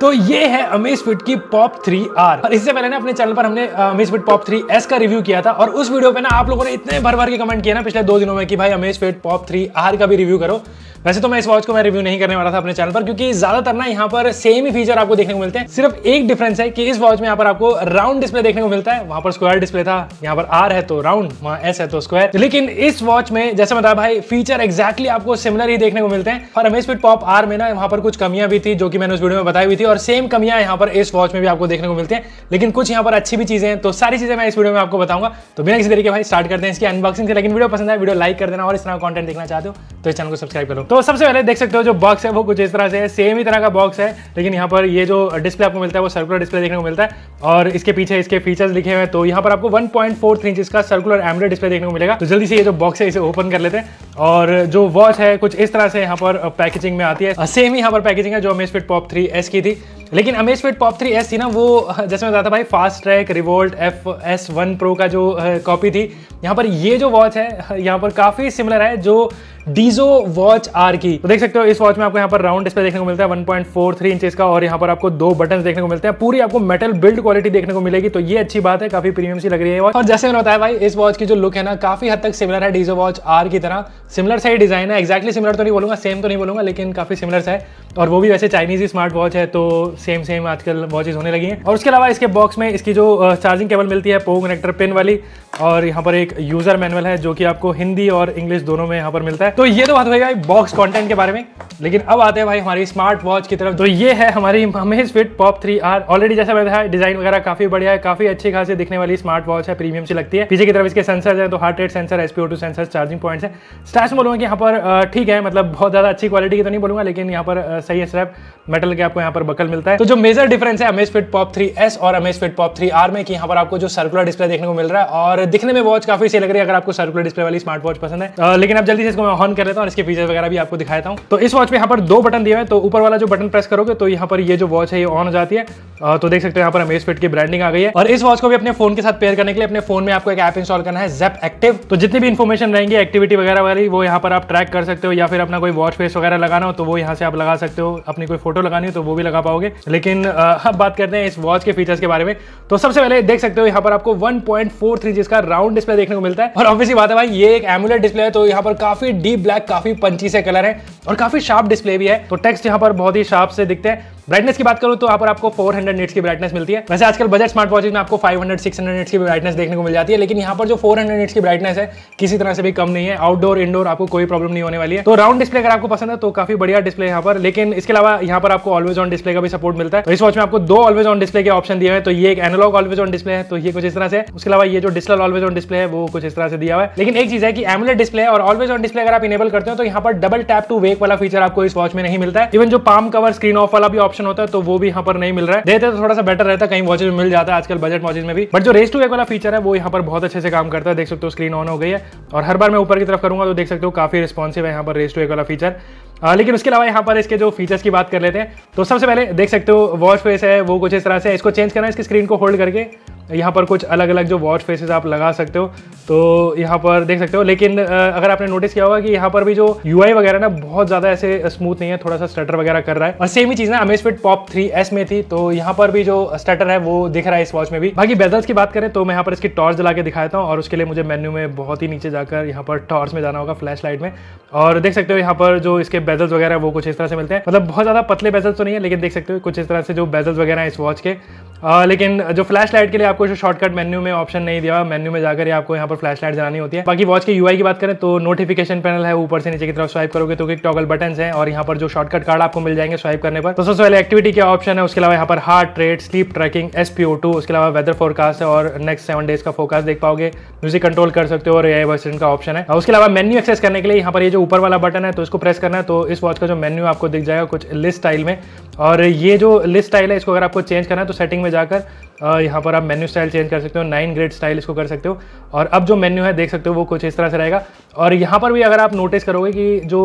तो ये है अमेज फिट की पॉप थ्री आर और इससे पहले ना अपने चैनल पर हमने Amazfit pop three S का रिव्यू किया था और उस वीडियो पे ना आप लोगों ने इतने भर भर के कमेंट किया ना पिछले दो दिनों में कि भाई Amazfit pop three R का भी रिव्यू करो। वैसे तो मैं इस वॉच को मैं रिव्यू नहीं करने वाला था अपने चैनल पर, क्योंकि ज़्यादातर ना यहाँ पर सेम ही फीचर आपको देखने को मिलते हैं। सिर्फ़ एक डिफरेंस है कि इस वॉच में यहाँ पर आपको राउंड डिस्प्ले देखने को मिलता है। वहाँ पर स्क्वायर डिस्प्ले था, यहाँ पर आर है तो राउंड वहाँ एस है तो स्क्वायर लेकिन इस वॉच में, जैसे बताया भाई फीचर एक्जैक्टली आपको सिमिलर ही देखने को मिलते हैं। और अमेज फिट पॉप आर में ना वहाँ पर कुछ कमियाँ भी थी, जो कि मैंने उस वीडियो में बताई हुई थी, और सेम कमियाँ यहाँ पर इस वॉच में भी आपको देखने को मिलते हैं। लेकिन कुछ यहाँ पर अच्छी भी चीज़ें हैं तो सारी चीज़ें मैं इस वीडियो में आपको बताऊँगा। तो बिना किसी तरीके भाई स्टार्ट करते हैं इसकी अनबॉक्सिंग से। लेकिन वीडियो पसंद है वीडियो लाइक कर देना और इस तरह कॉन्टेंट देखना चाहते हो तो इस चैनल को सब्सक्राइब करो। तो सबसे पहले देख सकते हो जो बॉक्स है, वो कुछ इस तरह से है सेम ही तरह का बॉक्स है, लेकिन यहाँ पर ये जो डिस्प्ले आपको मिलता है, वो सर्कुलर डिस्प्ले देखने को मिलता है, और इसके पीछे इसके फीचर्स लिखे हुए हैं तो यहाँ पर आपको 1.43 इंच का सर्कुलर एमलेट डिस्प्ले देखने को मिलेगा। तो जल्दी से ये जो बॉक्स है, इसे ओपन कर लेते हैं, और जो वॉच है, कुछ इस तरह से यहाँ पर पैकेजिंग में आती है। सेम ही यहाँ पर पैकेजिंग है, जो अमेज फिट पॉप थ्री की थी। लेकिन Amazfit pop three S थी ना, वो, जैसे मैं बताता भाई Fastrack Revolt F S one Pro का जो कॉपी थी, यहाँ पर ये जो वॉच है, यहाँ पर काफ़ी सिमिलर है, जो डीजो वॉच आर की। तो देख सकते हो, इस वॉच में आपको यहाँ पर राउंड डिस्प्ले देखने को मिलता है 1.43 इंचेस का, और यहाँ पर आपको दो बटन देखने को मिलते हैं। पूरी आपको मेटल बिल्ड क्वालिटी देखने को मिलेगी तो ये अच्छी बात है, काफ़ी प्रीमियम सी लग रही है और जैसे मैंने बताया भाई, इस वॉच की जो लुक है ना, काफ़ी हद तक सिमिलर है डीजो वॉच आर की तरह। सिमिलर सा ही डिज़ाइन है एक्जैक्टली सिमिलर तो नहीं बोलूँगा सेम तो नहीं बोलूँगा, लेकिन काफ़ी सिमिलर है। और वो भी वैसे चाइनीज़ स्मार्ट वॉच है तो सेम सेम आजकल वॉचेज होने लगी हैं। और उसके अलावा इसके बॉक्स में इसकी जो चार्जिंग केबल मिलती है पो कनेक्टर पिन वाली, और यहाँ पर एक यूज़र मैनुअल है जो कि आपको हिंदी और इंग्लिश दोनों में यहाँ पर मिलता है। तो ये तो बात हो भाई बॉक्स कॉन्टेंट के बारे में, लेकिन अब आते हैं भाई हमारी स्मार्ट वॉच की तरफ़। तो ये है हमारी Amazfit Pop three R already जैसा बताया डिज़ाइन वगैरह काफ़ी बढ़िया है, काफ़ी अच्छी खासी दिखने वाली स्मार्ट वॉच है प्रीमियम से लगती है। पीछे की तरफ़ इसके सेंसर है तो heart rate sensor SpO two sensor charging point है। स्टैच बोलूँगा कि यहाँ पर ठीक है मतलब बहुत ज़्यादा अच्छी क्वालिटी की तो नहीं बोलूँगा, लेकिन यहाँ पर सही है स्ट्रैप मेटल के आपको यहाँ पर बकल मिलता है। तो जो मेजर डिफरेंस है Amazfit pop three S और Amazfit pop three R में कि यहाँ पर आपको जो सर्कुलर डिस्प्ले देखने को मिल रहा है और दिखने में वॉच काफ़ी सही लग रही है, अगर आपको सर्कुलर डिस्प्ले वाली स्मार्ट वॉच पसंद है। लेकिन आप जल्दी से इसको मैं ऑन कर लेता हूँ इसके फीचर वगैरह भी आपको दिखाता हूँ। तो इस वॉच में यहाँ पर दो बटन दिए हुए तो ऊपर वाला जो बटन प्रेस करोगे तो यहाँ पर ये जो वॉच है, ये ऑन हो जाती है। तो देख सकते हो यहाँ पर अमेज फिट की ब्रांडिंग आ गई है। और इस वॉच को भी अपने फ़ोन के साथ पेयर करने के लिए अपने फ़ोन में आपको एक ऐप इंस्टॉल करना है जेप एक्टिव तो जितनी भी इन्फॉर्मेशन रहेंगी एक्टिविटी वगैरह वाली, वो यहाँ पर आप ट्रैक कर सकते हो या फिर अपना कोई वॉच फेस वगैरह लगाना हो तो वो यहाँ से आप लगा सकते हो। अपनी कोई फ़ोटो लगानी हो तो वो भी लगा पाओगे। लेकिन अब बात करते हैं इस वॉच के फीचर्स के बारे में। तो सबसे पहले देख सकते हो, यहाँ पर आपको 1.43 जिसका राउंड डिस्प्ले देखने को मिलता है। और ऑब्वियसली बात है भाई, ये एक एमुलेट डिस्प्ले है तो यहाँ पर काफ़ी डीप ब्लैक काफ़ी पंची से कलर है और काफ़ी शार्प डिस्प्ले भी है। तो टेक्स्ट यहाँ पर बहुत ही शार्प से दिखते हैं। ब्राइटनेस की बात करूँ तो यहाँ पर आपको 400 हंड्रेड की ब्राइटनेस मिलती है। वैसे आजकल बजट स्मार्ट वॉचेज में आपको 500 600 निट्स की ब्राइटनेस देखने को मिल जाती है, लेकिन यहाँ पर जो 400 निट्स की ब्राइटनेस है, किसी तरह से भी कम नहीं है। आउटडोर इंडोर आपको कोई प्रॉब्लम नहीं होने वाली है। तो राउंड डिस्प्ले अगर आपको पसंद है तो काफ़ी बढ़िया डिस्प्ले यहाँ पर। लेकिन इसके अलावा यहाँ पर आपको ऑलवेज ऑन डिस्प्ले का भी सपोर्ट मिलता है। इस वॉच में आपको दो ऑलवेज ऑन डिस्प्ले के ऑप्शन दिए हुए तो ये एक एनालॉग ऑलवेज ऑन डिस्प्ले है तो ये कुछ इस तरह से। उसके अलावा ये जो डिजिटल ऑलवेज ऑन डिस्प्ले है, वो कुछ इस तरह से दिया हुआ है। लेकिन एक चीज़ है कि एमुलेट डिस्प्ले और ऑलवेज ऑन डिस्प्ले अगर आप इनेबल करते हो तो यहाँ पर डबल टैप टू वेक वाला फीचर आपको इस वॉच में नहीं मिलता है। इवन जो पाम कवर स्क्रीन ऑफ़ वाला भी ऑप्शन होता है तो वो भी यहाँ पर नहीं मिल रहा है। देते तो थोड़ा सा बेटर रहता है कहीं वॉचेज मिल जाता है आजकल बजट वॉचेज में भी। बट जो रेस टू वेक वाला फीचर है वो यहाँ पर बहुत अच्छे से काम करता है। देख सकते हो स्क्रीन ऑन हो गई है। और हर बार मैं ऊपर की तरफ़ करूँगा तो देख सकते हो काफ़ी रिस्पॉन्सिव है यहाँ पर रेस टू वेक वाला फीचर आ, लेकिन उसके अलावा यहाँ पर इसके जो फीचर्स की बात कर लेते हैं तो सबसे पहले देख सकते हो वॉच फेस है वो कुछ इस तरह से इसको चेंज करना है इसकी स्क्रीन को होल्ड करके। यहाँ पर कुछ अलग अलग जो वॉच फेसेस आप लगा सकते हो तो यहाँ पर देख सकते हो। लेकिन अगर आपने नोटिस किया होगा कि यहाँ पर भी जो यूआई वगैरह ना, बहुत ज़्यादा ऐसे स्मूथ नहीं है थोड़ा सा स्टटर वगैरह कर रहा है। और सेम ही चीज़ ना अमेज फिट पॉप थ्री में थी तो यहाँ पर भी जो स्टटर है, वो दिख रहा है इस वॉच में भी। बाकी बेजल्स की बात करें तो मैं यहाँ पर इसकी टॉर्च जला के दिखाता हूँ, और उसके लिए मुझे मेन्यू में बहुत ही नीचे जाकर यहाँ पर टॉर्च में जाना होगा फ्लैश लाइट में। और देख सकते हो यहाँ पर जो इसके बेजल्स वगैरह वो कुछ इस तरह से मिलते हैं। मतलब बहुत ज़्यादा पतले बेजल्स तो नहीं है, लेकिन देख सकते हो कुछ इस तरह से जो बेजल्स वगैरह है इस वॉच के। आ, लेकिन जो फ्लैश लाइट के लिए आपको शॉर्टकट मेन्यू में ऑप्शन नहीं दिया मेन्यू में जाकर आपको यहाँ पर फ्लैश लाइट जलानी होती है। बाकी वॉच के यूआई की बात करें तो नोटिफिकेशन पैनल है ऊपर से नीचे की तरफ़ स्वाइप करोगे तो एक टॉगल बटन है और यहाँ पर जो शॉर्टकट कार्ड आपको मिल जाएँगे स्वाइप करने पर। तो सबसे पहले एक्टिविटी क्या ऑप्शन है? उसके अलावा यहाँ पर heart rate sleep tracking S P उसके अलावा वेदर फोरकास्ट है और नेक्स्ट सेवन डेज़ का फोकास्ट देख पाओगे। म्यूज़िक कंट्रोल कर सकते हो और ए का ऑप्शन है। उसके अलावा मेन्यू एक्सेस करने के लिए यहाँ पर ये जो ऊपर वाला बटन है तो इसको प्रेस करना है तो इस वॉच का जो मेन्यू आपको दिख जाएगा कुछ लिस्ट स्टाइल में। और ये जो लिस्ट स्टाइल है इसको अगर आपको चेंज करना है तो सेटिंग में जाकर यहाँ पर आप मेन्यू स्टाइल चेंज कर सकते हो नाइन ग्रेड स्टाइल इसको कर सकते हो। और अब जो मेन्यू है, देख सकते हो, वो कुछ इस तरह से रहेगा। और यहाँ पर भी अगर आप नोटिस करोगे कि जो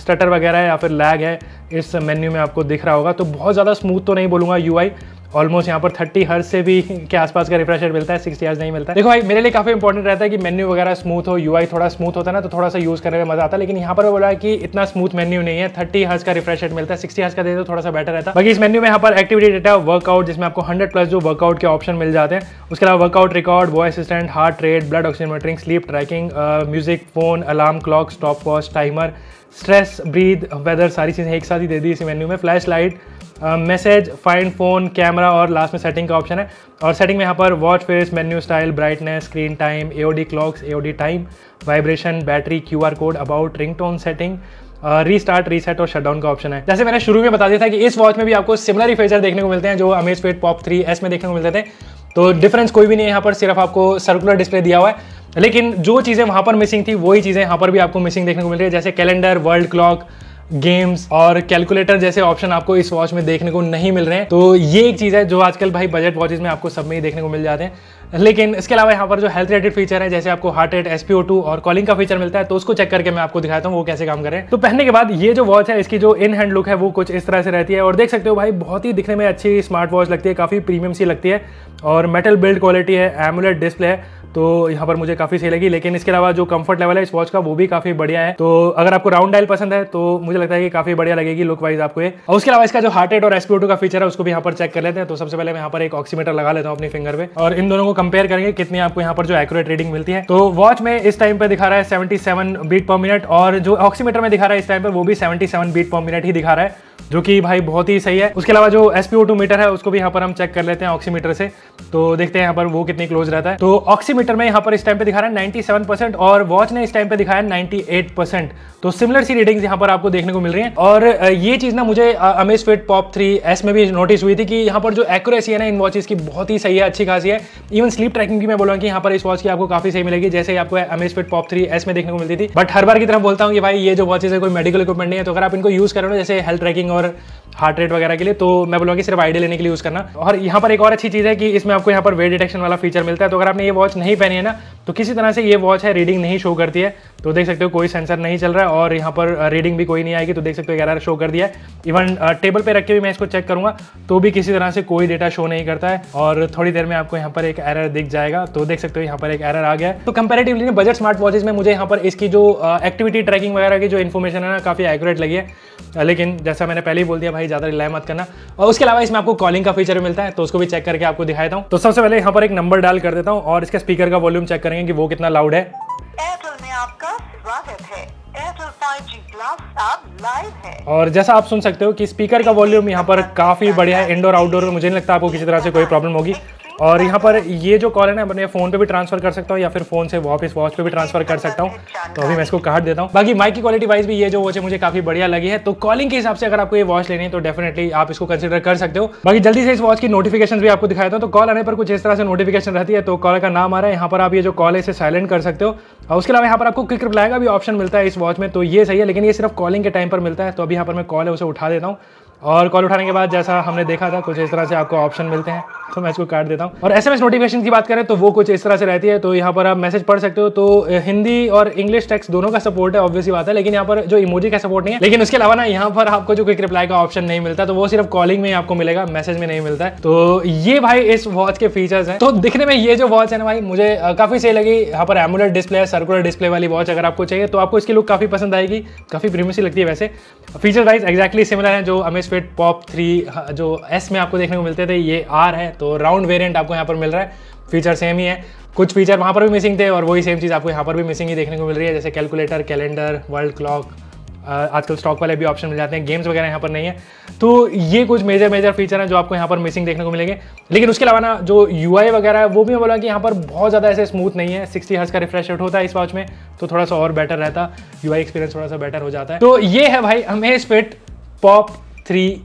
स्टटर वगैरह है या फिर लैग है, इस मेन्यू में आपको दिख रहा होगा तो बहुत ज़्यादा स्मूथ तो नहीं बोलूँगा यू ऑलमोस्ट यहाँ पर थर्टी हर्ज से भी के आसपास का रिफ्रेश मिलता है सिक्सटी हर्ज नहीं मिलता है। देखो भाई, मेरे लिए काफ़ी इंपॉर्टेंट रहता है कि मेन्यू वगैरह स्मूथ हो यूआई थोड़ा स्मूथ होता है ना तो थोड़ा सा यूज़ करने में मज़ा आता है, लेकिन यहाँ पर बोला कि इतना स्मूथ मेन्यू नहीं है थर्टी हर्ज का रिफ्रेश मिलता है सिक्सटी हर्ज का दे तो थोड़ा सा बेटर रहता है। बाकी इस मेन्यू में यहाँ पर एक्टिविटी डेटा वर्कआउट जिसमें आपको हंड्रेड प्लस जो वर्कआउट के ऑप्शन मिल जाते हैं, उसके अलावा workout record voice assistant heart rate blood oxygen monitoring sleep tracking music phone alarm clock stopwatch timer stress breathe weather सारी चीज़ें एक साथ ही दे दी इस मेन्यू में। Flashlight message find phone, camera और लास्ट में सेटिंग का ऑप्शन है। और सेटिंग में यहाँ पर watch face menu style brightness screen time AOD clocks AOD time vibration battery QR code about ringtone setting restart reset और शटडाउन का ऑप्शन है। जैसे मैंने शुरू में बता दिया था कि इस वॉच में भी आपको सिमिलर ही फीचर देखने को मिलते हैं, जो Amazfit Pop three S में देखने को मिलते थे। तो डिफरेंस कोई भी नहीं है यहाँ पर, सिर्फ़ आपको सर्कुलर डिस्प्ले दिया हुआ है। लेकिन जो चीज़ें वहाँ पर मिसिंग थी, वही चीज़ें यहाँ पर भी आपको मिसिंग देखने को मिल रही है, जैसे कैलेंडर वर्ल्ड क्लॉक गेम्स और कैलकुलेटर जैसे ऑप्शन आपको इस वॉच में देखने को नहीं मिल रहे हैं। तो ये एक चीज़ है जो आजकल भाई बजट वॉचेज में आपको सब में ही देखने को मिल जाते हैं। लेकिन इसके अलावा यहाँ पर जो हेल्थ रिलेटेड फीचर है, जैसे आपको हार्ट रेट टू और कॉलिंग का फीचर मिलता है तो उसको चेक करके मैं आपको दिखाता हूँ वो कैसे काम करें। तो पहनने के बाद ये जो वॉच है, इसकी जो इन हैंड लुक है, वो कुछ इस तरह से रहती है। और देख सकते हो भाई, बहुत ही दिखने में अच्छी स्मार्ट वॉच लगती है, काफ़ी प्रीमियम सी लगती है। और मेटल बिल्ड क्वालिटी है एमुलेट डिस्प्ले है। तो यहाँ पर मुझे काफ़ी सही लगी, लेकिन इसके अलावा जो कंफर्ट लेवल है इस वॉच का, वो भी काफ़ी बढ़िया है। तो अगर आपको राउंड डायल पसंद है तो मुझे लगता है कि काफ़ी बढ़िया लगेगी लुक वाइज आपको ये। और उसके अलावा इसका जो हार्ट रेट और एसपीओ का फीचर है, उसको भी यहाँ पर चेक कर लेते हैं। तो सबसे पहले मैं यहाँ पर एक ऑक्सीमीटर लगा लेता हूँ अपनी फिंगर पे, और इन दोनों को कंपेयर करेंगे कितनी आपको यहाँ पर जो एक्यूरेट रीडिंग मिलती है। तो वॉच में इस टाइम पर दिखा रहा है सेवेंटी बीट पर मिनट और जो ऑक्सीमीटर में दिखा रहा है इस टाइम पर वो भी सेवेंटी बीट पर मिनट ही दिखा रहा है। जो कि भाई बहुत ही सही है। उसके अलावा जो एस मीटर है, उसको भी यहाँ पर हम चेक कर लेते हैं ऑक्सीमीटर से। तो देखते हैं यहाँ पर वो कितनी क्लोज रहता है। तो ऑक्सीमीटर में यहाँ पर इस टाइम पे दिखा रहा है 97% और वॉच ने इस टाइम पे दिखाया 98% तो सिमिलर सी रीडिंग्स यहाँ पर आपको देखने को मिल रही है। और ये चीज़ ना मुझे Amazfit pop three S में भी नोटिस हुई थी कि यहाँ पर जो एक्यूरेसी है ना इन वॉचेस की बहुत ही सही है, अच्छी खासी है। इवन स्लीप ट्रैकिंग की मैं बोलूँगा कि यहाँ पर इस वॉच की आपको काफ़ी सही मिलेगी, जैसे आपको Amazfit pop three S में देखने को मिलती थी। बट हर बार की तरफ़ बोलता हूँ कि भाई ये जो वॉचेज है, कोई मेडिकल इक्विपमेंट नहीं है तो अगर आप इनको यूज़ करो जैसे हेल्थ ट्रैकिंग और हार्ट रेट वगैरह के लिए तो मैं बोलूँगा कि सिर्फ़ आइडिया लेने के लिए यूज़ करना। और यहाँ पर एक और अच्छी चीज़ है कि इसमें आपको यहाँ पर वेट डिटेक्शन वाला फीचर मिलता है तो अगर आपने ये वॉच नहीं पहनी है ना तो किसी तरह से ये वॉच है रीडिंग नहीं शो करती है तो देख सकते हो कोई सेंसर नहीं चल रहा है और यहाँ पर रीडिंग भी कोई नहीं आएगी तो देख सकते हो एरर शो कर दिया है। इवन टेबल पे रख के भी मैं इसको चेक करूँगा तो भी किसी तरह से कोई डेटा शो नहीं करता है और थोड़ी देर में आपको यहाँ पर एक एरर दिख जाएगा तो देख सकते हो यहाँ पर एक एरर आ गया तो कंपेरेटिवली बजट स्मार्ट वॉचेज में मुझे यहाँ पर इसकी जो एक्टिविटी ट्रैकिंग वगैरह की जो इन्फॉर्मेशन है ना, काफ़ी एक्यूरेट लगी है। लेकिन जैसा मैंने पहले ही बोल दिया भाई ज़्यादा रिलाय मत करना। और उसके अलावा इसमें आपको कॉलिंग का फीचर मिलता है तो उसको भी चेक करके आपको दिखाता हूँ। तो सबसे पहले यहाँ पर एक नंबर डाल कर देता हूँ और इसके स्पीकर का वॉल्यूम चेक करेंगे कि वो कितना लाउड है। एयरटेल में आपका स्वागत एयरटेल 5G प्लस अब लाइव है। और जैसा आप सुन सकते हो कि स्पीकर का वॉल्यूम यहाँ पर काफ़ी बढ़िया है इंडोर आउटडोर में मुझे नहीं लगता आपको किसी तरह से कोई प्रॉब्लम होगी। और यहाँ पर ये जो कॉल है ना अपने फ़ोन पे भी ट्रांसफ़र कर सकता हूँ या फिर फ़ोन से वापस वॉच पे भी ट्रांसफ़र कर सकता हूँ। तो अभी मैं इसको काट देता हूँ। बाकी माइक की क्वालिटी वाइज भी ये जो वॉच है, मुझे काफ़ी बढ़िया लगी है। तो कॉलिंग के हिसाब से अगर आपको ये वॉच लेनी है तो डेफिनेटली आप इसको कंसिडर कर सकते हो। बाकी जल्दी से इस वॉच की नोटिफिकेशन भी आपको दिखाया था तो कॉल आने पर कुछ इस तरह से नोटिफिकेशन रहती है तो कॉल का नाम आ रहा है। यहाँ पर आप ये जो कॉल है, इसे साइलेंट कर सकते हो। और उसके अलावा यहाँ पर आपको क्विक रिप्लाई का भी ऑप्शन मिलता है इस वॉच में तो ये सही है, लेकिन ये सिर्फ़ कॉलिंग के टाइम पर मिलता है। तो अभी यहाँ पर मैं कॉल है, उसे उठा देता हूँ। और कॉल उठाने के बाद जैसा हमने देखा था, कुछ इस तरह से आपको ऑप्शन मिलते हैं। तो मैं इसको काट देता हूँ। और एसएमएस नोटिफिकेशन की बात करें तो वो कुछ इस तरह से रहती है। तो यहाँ पर आप मैसेज पढ़ सकते हो। तो हिंदी और इंग्लिश टेक्स्ट दोनों का सपोर्ट है ऑब्वियसली बात है। लेकिन यहाँ पर जो इमोजी का सपोर्ट नहीं है, लेकिन उसके अलावा ना यहाँ पर आपको जो क्विक रिप्लाई का ऑप्शन नहीं मिलता तो वो सिर्फ़ कॉलिंग में आपको मिलेगा मैसेज में नहीं मिलता है। तो ये भाई इस वॉच के फीचर्स हैं। तो दिखने में ये जो वॉच है ना भाई, मुझे काफ़ी सही लगी। यहाँ पर एमुलर डिस्प्ले है सर्कुलर डिस्प्ले वाली वॉच अगर आपको चाहिए तो आपको इसकी लुक काफ़ी पसंद आएगी। काफ़ी प्रीमियस लगती है वैसे। फीचर वाइज एक्जैक्टली सिमिलर है, जो अमेज फिट पॉप थ्री जो एस में आपको देखने को मिलते थे, ये आर है तो राउंड वेरियंट आपको यहाँ पर मिल रहा है। फीचर सेम ही है। कुछ फीचर वहाँ पर भी मिसिंग थे और वही सेम चीज़ आपको यहाँ पर भी मिसिंग ही देखने को मिल रही है, जैसे कैलकुलेटर कैलेंडर वर्ल्ड क्लॉक आजकल स्टॉक वाले भी ऑप्शन मिल जाते हैं गेम्स वगैरह यहाँ पर नहीं है। तो ये कुछ मेजर मेजर फीचर हैं जो आपको यहाँ पर मिसिंग देखने को मिलेंगे। लेकिन उसके अलावा ना, जो UI वगैरह है, वो भी मैं बोला कि यहाँ पर बहुत ज़्यादा ऐसे स्मूथ नहीं है। सिक्सटी हर्स का रिफ्रेश रेट होता है इस वॉच में तो थोड़ा सा और बेटर रहता। यू एक्सपीरियंस थोड़ा सा बेटर हो जाता है। तो ये है भाई, हमें फिट पॉप थ्री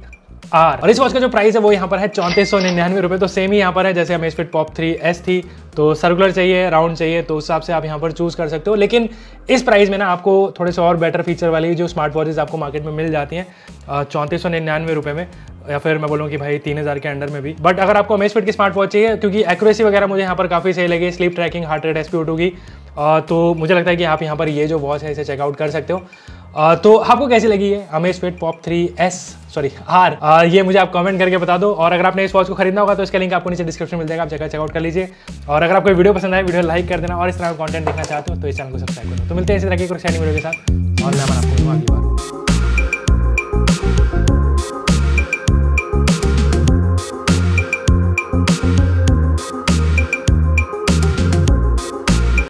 आर और इस वॉच का जो प्राइस है वो यहाँ पर है चौंतीस सौ निन्यानवे रुपये तो सेम ही यहाँ पर है, जैसे हमें फिट पॉप थ्री एस थी तो सर्कुलर चाहिए राउंड चाहिए तो उस हिसाब से आप यहाँ पर चूज़ कर सकते हो। लेकिन इस प्राइस में ना आपको थोड़े से और बेटर फीचर वाली जो स्मार्ट वॉचेज आपको मार्केट में मिल जाती हैं चौंतीस सौ निन्यानवे रुपए में, या फिर मैं बोलूँ कि भाई तीन हज़ार के अंडर में भी। बट अगर आपको अमेज फिट की स्मार्ट वॉच चाहिए, क्योंकि एक्यूरेसी वगैरह मुझे यहाँ पर काफ़ी सही लगी sleep tracking heart rate S की तो मुझे लगता है कि आप यहाँ पर ये जो वॉच है, इसे चेकआउट कर सकते हो। आ, तो आपको कैसी लगी है Amazfit Pop three S sorry R ये मुझे आप कमेंट करके बता दो। और अगर आपने इस वॉच को खरीदना होगा तो इसका लिंक आपको नीचे डिस्क्रिप्शन मिल जाएगा। आप जगह चेकआउट कर लीजिए। और अगर आपको वीडियो पसंद आए वीडियो लाइक कर देना। और इस तरह का कॉन्टेंट देखना चाहते हो तो इस चैनल को सब्सक्राइब करो। तो मिलते हैं इसी तरह की कुछ वीडियो के साथ। और मैं आपको